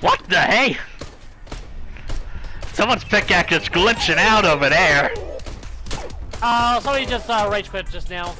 What the hey? Someone's pickaxe is glitching out over there. Uh, somebody just uh, rage quit just now.